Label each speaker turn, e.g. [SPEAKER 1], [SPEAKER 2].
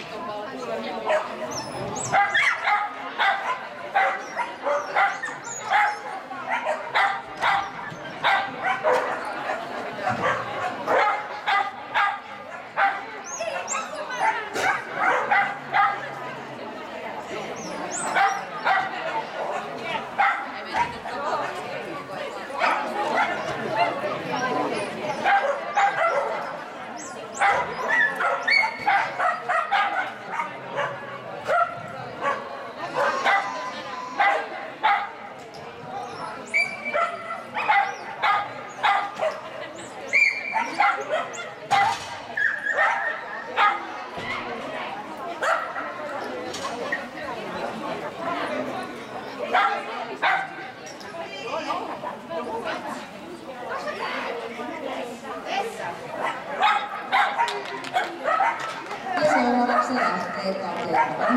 [SPEAKER 1] t Ah! k n y no va